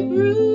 Hebrew.